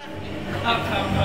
Outcome.